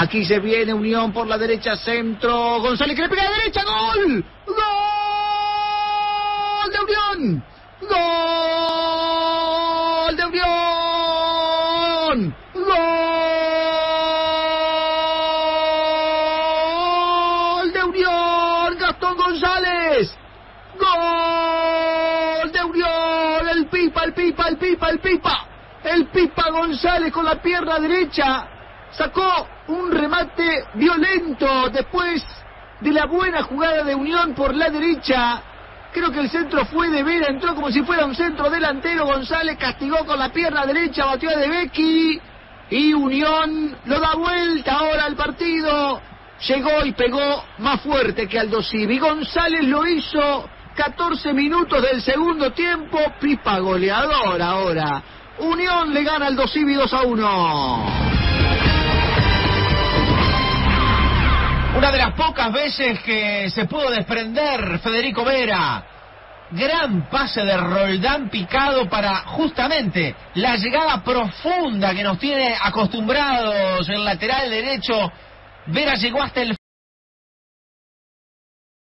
Aquí se viene Unión por la derecha, centro. González que le pega a la derecha, gol. Gol de Unión. Gol de Unión. Gol de Unión. Gastón González. Gol de Unión. El pipa, el pipa, el pipa, el pipa. El pipa González con la pierna derecha sacó un remate violento después de la buena jugada de Unión por la derecha. Creo que el centro fue de Vera, entró como si fuera un centro delantero. González castigó con la pierna derecha, batió a De y Unión lo da vuelta ahora al partido. Llegó y pegó más fuerte que Aldo Civi. González lo hizo 14 minutos del segundo tiempo. Pipa goleador ahora. Unión le gana al Dosivi 2 a 1. Pocas veces que se pudo desprender Federico Vera. Gran pase de Roldán picado para justamente la llegada profunda que nos tiene acostumbrados el lateral derecho. Vera llegó hasta el